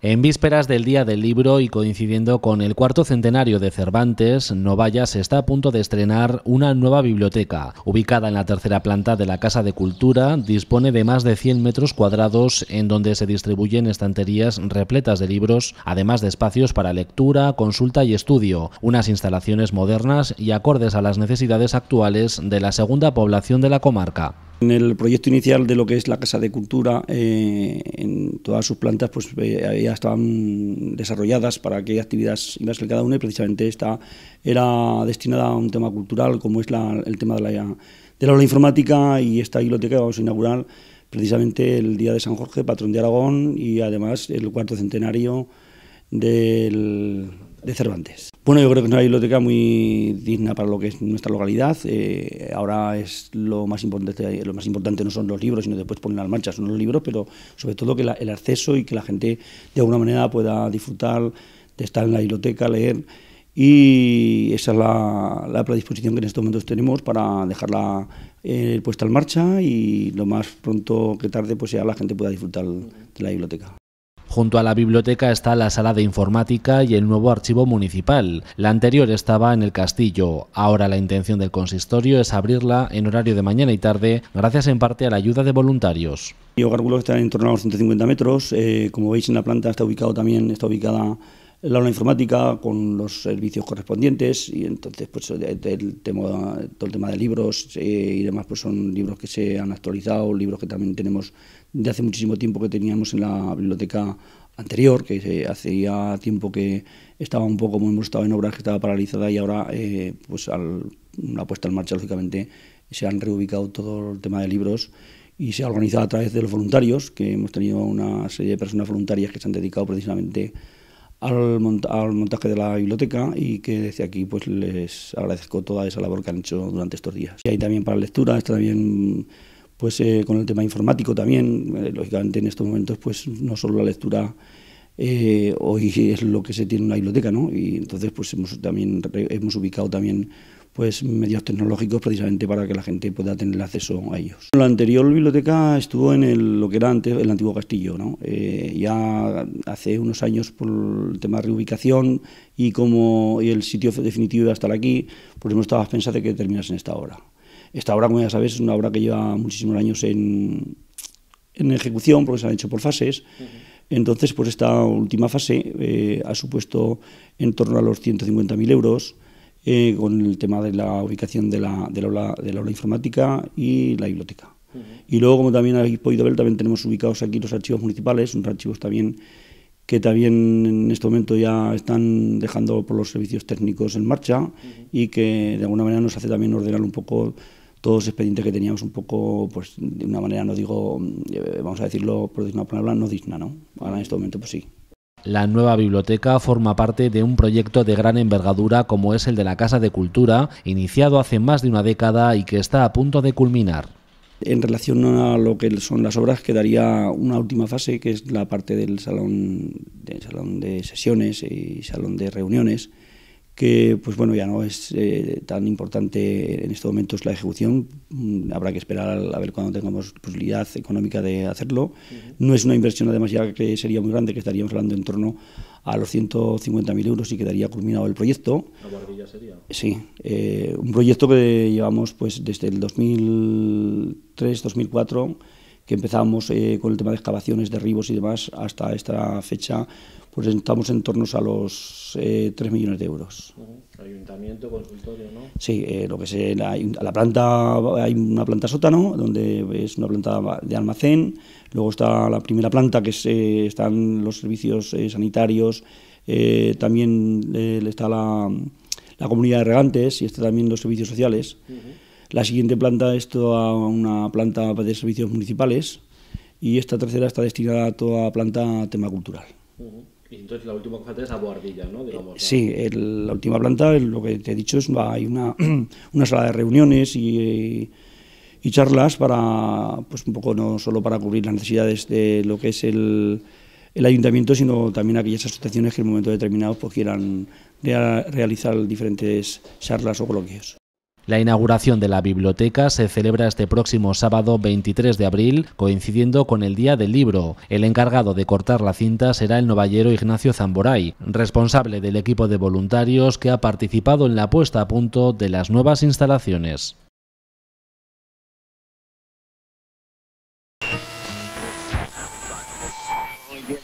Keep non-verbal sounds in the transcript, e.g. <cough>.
En vísperas del Día del Libro y coincidiendo con el cuarto centenario de Cervantes, Novallas está a punto de estrenar una nueva biblioteca. Ubicada en la tercera planta de la Casa de Cultura, dispone de más de 100 metros cuadrados en donde se distribuyen estanterías repletas de libros, además de espacios para lectura, consulta y estudio, unas instalaciones modernas y acordes a las necesidades actuales de la segunda población de la comarca. En el proyecto inicial de lo que es la Casa de Cultura, eh, en todas sus plantas pues eh, ya estaban desarrolladas para qué actividades iba a ser cada una y precisamente esta era destinada a un tema cultural como es el tema de la, de la informática y esta biblioteca que vamos a inaugurar precisamente el día de San Jorge, patrón de Aragón y además el cuarto centenario del, de Cervantes. Bueno, yo creo que es una biblioteca muy digna para lo que es nuestra localidad. Eh, ahora es lo más importante, lo más importante no son los libros, sino después poner en marcha son los libros, pero sobre todo que el acceso y que la gente de alguna manera pueda disfrutar de estar en la biblioteca, leer. Y esa es la, predisposición que en estos momentos tenemos para dejarla eh, puesta en marcha y lo más pronto que tarde pues ya la gente pueda disfrutar de la biblioteca. Junto a la biblioteca está la sala de informática y el nuevo archivo municipal. La anterior estaba en el castillo. Ahora la intención del consistorio es abrirla en horario de mañana y tarde, gracias en parte a la ayuda de voluntarios. Yo calculo que está en torno a los 150 metros. Eh, como veis en la planta está ubicado también, está ubicada la aula informática con los servicios correspondientes y entonces pues el tema, todo el tema de libros eh, y demás pues son libros que se han actualizado, libros que también tenemos de hace muchísimo tiempo que teníamos en la biblioteca anterior, que hacía tiempo que estaba un poco, como hemos estado en obras que estaba paralizada y ahora eh, pues al, la puesta en marcha lógicamente se han reubicado todo el tema de libros y se ha organizado a través de los voluntarios, que hemos tenido una serie de personas voluntarias que se han dedicado precisamente al, montaje de la biblioteca y que desde aquí pues les agradezco toda esa labor que han hecho durante estos días. Y hay también para lectura, está también pues eh, con el tema informático también, eh, lógicamente en estos momentos pues no solo la lectura eh, hoy es lo que se tiene en la biblioteca, ¿no? Y entonces pues hemos también hemos ubicado también pues medios tecnológicos precisamente para que la gente pueda tener acceso a ellos. La anterior biblioteca estuvo en el, lo que era antes el antiguo castillo, ¿no? Eh, ya hace unos años por el tema de reubicación y como el sitio definitivo iba a estar aquí, pues hemos estado pensando que terminase en esta obra. Esta obra, como ya sabes, es una obra que lleva muchísimos años en, en ejecución porque se ha hecho por fases. Entonces, pues esta última fase eh, ha supuesto en torno a los 150.000 euros eh, con el tema de la ubicación de la, de la, aula, informática y la biblioteca. Y luego, como también habéis podido ver, también tenemos ubicados aquí los archivos municipales, unos archivos también que también en este momento ya están dejando por los servicios técnicos en marcha y que de alguna manera nos hace también ordenar un poco todos los expedientes que teníamos un poco, pues de una manera, no digo, eh, vamos a decirlo por una palabra, no digna, ¿no? Ahora en este momento, pues sí. La nueva biblioteca forma parte de un proyecto de gran envergadura como es el de la Casa de Cultura, iniciado hace más de una década y que está a punto de culminar. En relación a lo que son las obras, quedaría una última fase, que es la parte del salón de, salón de sesiones y salón de reuniones, que pues bueno ya no es eh, tan importante en estos momentos la ejecución. Mm, habrá que esperar a, ver cuando tengamos posibilidad económica de hacerlo. No es una inversión además ya que sería muy grande que estaríamos hablando en torno a los 150.000 euros y quedaría culminado el proyecto. ¿La sería? sí eh, un proyecto que llevamos pues desde el 2003 2004 que empezamos eh, con el tema de excavaciones, derribos y demás, hasta esta fecha, pues estamos en torno a los 3 eh, millones de euros. Ayuntamiento, consultorio, ¿no? Sí, eh, lo que se, la, la, planta, hay una planta sótano, donde es una planta de almacén, luego está la primera planta, que están los servicios sanitarios, también está la, la, comunidad de regantes y está también los servicios sociales. La siguiente planta es toda una planta de servicios municipales y esta tercera está destinada a toda planta tema cultural. Y entonces la última planta es a Boardilla, ¿no? sí, la última planta, lo que te he dicho, es hay una, <clears throat> una sala de reuniones y, y, charlas para, pues un poco no solo para cubrir las necesidades de lo que es el, el ayuntamiento, sino también aquellas asociaciones que en un momento determinado pues, quieran realizar diferentes charlas o coloquios. La inauguración de la biblioteca se celebra este próximo sábado 23 de abril, coincidiendo con el Día del Libro. El encargado de cortar la cinta será el novallero Ignacio Zamboray, responsable del equipo de voluntarios que ha participado en la puesta a punto de las nuevas instalaciones.